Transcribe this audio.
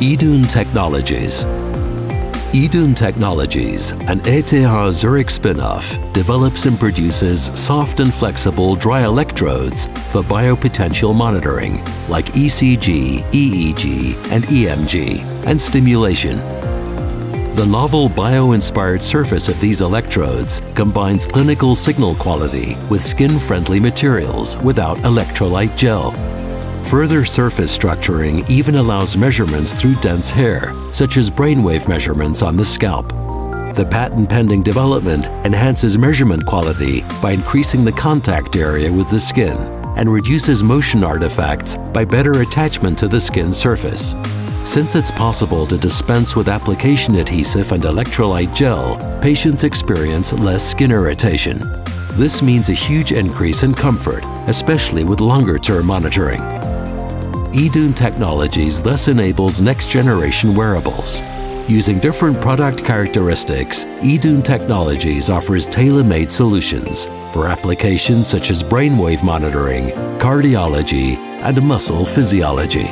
Idun Technologies Idun Technologies, an ETH Zurich spin-off, develops and produces soft and flexible dry electrodes for biopotential monitoring, like ECG, EEG, and EMG, and stimulation. The novel bio-inspired surface of these electrodes combines clinical signal quality with skin-friendly materials without electrolyte gel. Further surface structuring even allows measurements through dense hair, such as brainwave measurements on the scalp. The patent-pending development enhances measurement quality by increasing the contact area with the skin and reduces motion artifacts by better attachment to the skin surface. Since it's possible to dispense with application adhesive and electrolyte gel, patients experience less skin irritation. This means a huge increase in comfort, especially with longer-term monitoring. Idun Technologies thus enables next-generation wearables. Using different product characteristics, Idun Technologies offers tailor-made solutions for applications such as brainwave monitoring, cardiology, and muscle physiology.